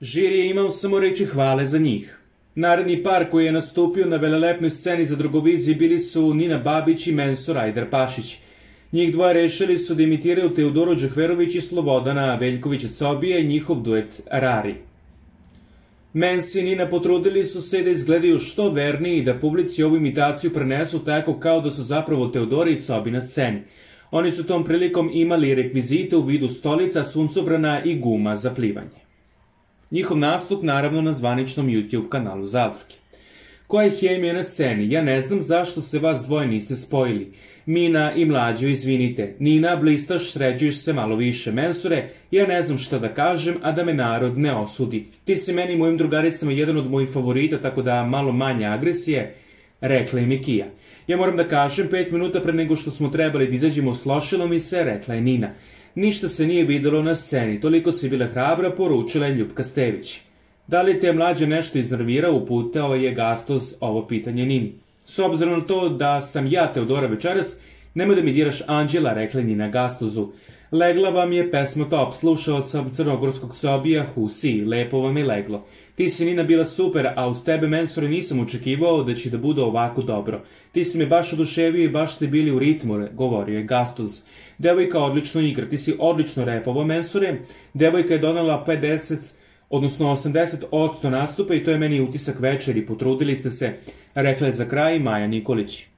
Žiri je imao samo reči hvale za njih. Naredni par koji je nastupio na velelepnoj sceni za drugoviziji bili su Nina Babić i Menso Rajder Pašić. Njih dvoje rešili su da imitiraju Teodoru Džahverović i Slobodana Veljkovića Cobija i njihov duet Rari. Mensi i Nina potrudili su se da izgledaju što verniji i da publici ovu imitaciju prenesu tako kao da su zapravo Teodori i Cobi na sceni. Oni su tom prilikom imali rekvizite u vidu stolica, suncobrana i guma za plivanje. Njihov nastup naravno na zvaničnom YouTube kanalu Zadruge. Koja je hemija na sceni? Ja ne znam zašto se vas dvoje niste spojili. Mina i mlađo, izvinite. Nina, blistaš, sređuješ se malo više. Mensure, ja ne znam šta da kažem, a da me narod ne osudi. Ti si meni i mojim drugaricama jedan od mojih favorita, tako da malo manje agresije, rekla je Mikija. Ja moram da kažem, pet minuta pre nego što smo trebali da izađemo slošilo mi se, rekla je Nina. Ništa se nije videlo na sceni, toliko si bila hrabra, poručila je Ljubka Stević. Da li te mlađe nešto iznervirao, uputao je Gastos ovo pitanje Nini. S obzirom na to da sam ja Teodora večeras, nemoj da mi diraš Anđela, rekla Nina Gastozu. Legla vam je pesma top, slušao sam crnogorskog cobija Husi, lepo vam je leglo. Ti si Nina bila super, a od tebe mensore nisam očekivao da će da bude ovako dobro. Ti si me baš oduševio i baš ste bili u ritmu, govorio je Gastos. Devojka odlično igra, ti si odlično repovo mensure. Devojka je donala 50 odnosno 80% nastupa i to je meni utisak večeri, potrudili ste se, rekla je za kraj Maja Nikolić.